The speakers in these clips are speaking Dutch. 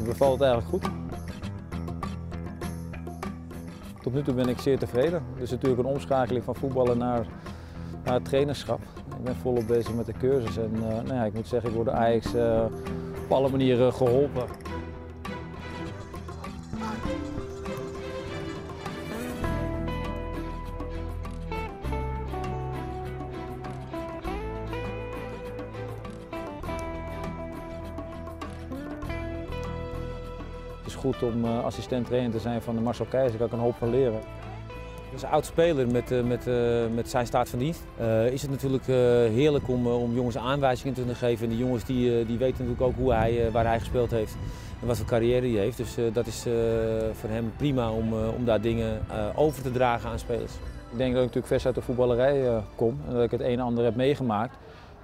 Het bevalt eigenlijk goed. Tot nu toe ben ik zeer tevreden. Het is natuurlijk een omschakeling van voetballen naar, naar het trainerschap. Ik ben volop bezig met de cursus en uh, nou ja, ik moet zeggen, ik word door Ajax uh, op alle manieren geholpen. Is goed om uh, assistent trainer te zijn van de Marcel Keizer, daar kan ik een hoop van leren. Als oud speler met, uh, met, uh, met zijn staat van dienst is het natuurlijk heerlijk om, om jongens aanwijzingen te kunnen geven. En die jongens die, die weten natuurlijk ook hoe hij, waar hij gespeeld heeft en wat voor carrière hij heeft. Dus dat is voor hem prima om, om daar dingen over te dragen aan spelers. Ik denk dat ik natuurlijk vers uit de voetballerij kom en dat ik het een en ander heb meegemaakt.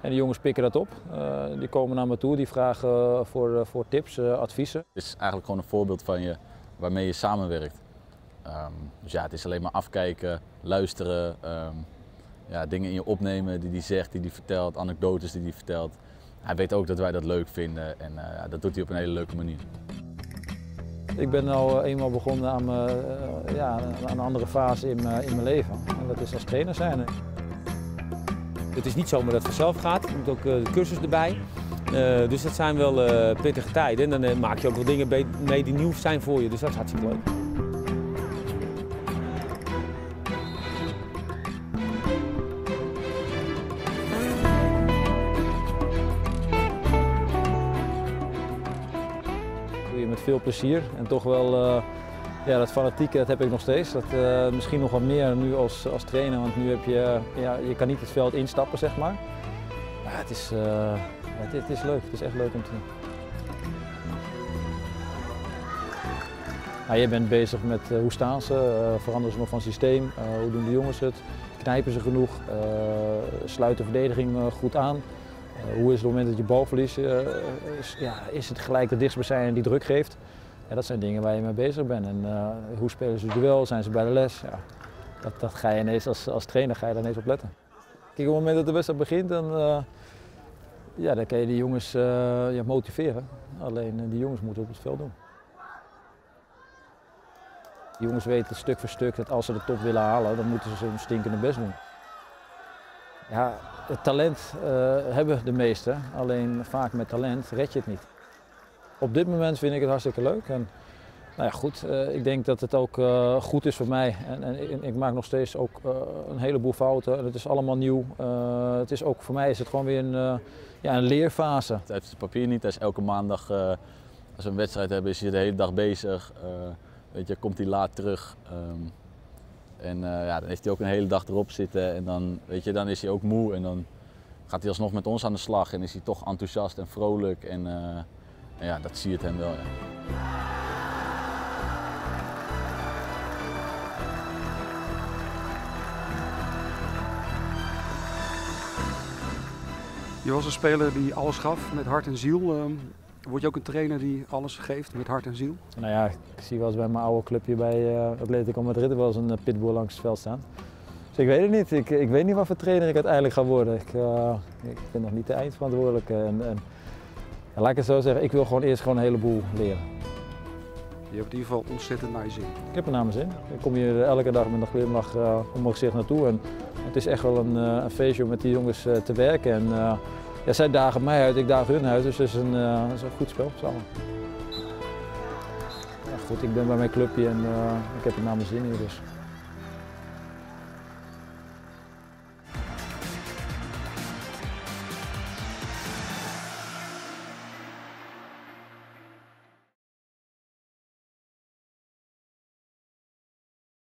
En de jongens pikken dat op. Uh, die komen naar me toe, die vragen voor, voor tips, adviezen. Het is eigenlijk gewoon een voorbeeld van je waarmee je samenwerkt. Um, dus ja, het is alleen maar afkijken, luisteren, um, ja, dingen in je opnemen die hij zegt, die hij vertelt, anekdotes die hij vertelt. Hij weet ook dat wij dat leuk vinden en uh, dat doet hij op een hele leuke manier. Ik ben al eenmaal begonnen aan, me, ja, aan een andere fase in, in mijn leven. En dat is als trainer zijn. Het is niet zomaar dat het vanzelf gaat, er moet ook de cursus erbij. Uh, dus dat zijn wel uh, pittige tijden en dan maak je ook wel dingen mee die nieuw zijn voor je, dus dat is hartstikke leuk. doe je met veel plezier en toch wel ja, dat fanatieke dat heb ik nog steeds. Dat, uh, misschien nog wat meer nu als, als trainer, want nu heb je, ja, je kan niet het veld instappen, zeg maar. Ja, het, is, uh, het, is leuk, het is echt leuk om te doen. Nou, je bent bezig met hoe staan ze, veranderen ze nog van systeem, hoe doen de jongens het, knijpen ze genoeg, sluit de verdediging goed aan. hoe is het op het moment dat je bal verliest, is, ja, is het gelijk de dichtstbijzijnde die druk geeft. Ja, dat zijn dingen waar je mee bezig bent. En uh, hoe spelen ze duel? Zijn ze bij de les? Ja, dat, dat ga je ineens als, als trainer ga je daar ineens op letten. Kijk, op het moment dat de wedstrijd begint, dan, uh, ja, dan kan je die jongens uh, ja, motiveren. Alleen die jongens moeten op het veld doen. Die jongens weten stuk voor stuk dat als ze de top willen halen, dan moeten ze hun stinkende best doen. Ja, het talent hebben de meesten, alleen vaak met talent red je het niet. Op dit moment vind ik het hartstikke leuk. En, nou ja, goed, uh, ik denk dat het ook uh, goed is voor mij. En, en, ik maak nog steeds ook uh, een heleboel fouten. Het is allemaal nieuw. het is ook, voor mij is het gewoon weer een, ja, een leerfase. Het heeft het papier niet. Is elke maandag, als we een wedstrijd hebben, is hij de hele dag bezig. weet je, komt hij laat terug. Um, en ja, dan heeft hij ook een hele dag erop zitten. En dan, weet je, dan is hij ook moe. En dan gaat hij alsnog met ons aan de slag. En is hij toch enthousiast en vrolijk. En, ja, dat zie je het hem wel. Ja. Je was een speler die alles gaf met hart en ziel. Uh, word je ook een trainer die alles geeft met hart en ziel? Nou ja, ik zie wel eens bij mijn oude clubje bij uh, Atletico Madrid wel eens een uh, pitbull langs het veld staan. Dus ik weet het niet. Ik, ik weet niet wat voor trainer ik uiteindelijk ga worden. Ik, uh, ik ben nog niet de eindverantwoordelijke. En, en en laat ik het zo zeggen, ik wil gewoon eerst gewoon een heleboel leren. Je hebt in ieder geval ontzettend naar je zin. Ik heb er naar mijn zin. Ik kom hier elke dag met een glimlach uh, om mijn gezicht naartoe. En het is echt wel een, uh, een feestje om met die jongens uh, te werken. En ja, zij dagen mij uit, ik daag hun uit. Dus het is een, is een goed spel samen. Ja, goed, ik ben bij mijn clubje en ik heb er naar mijn zin hier dus.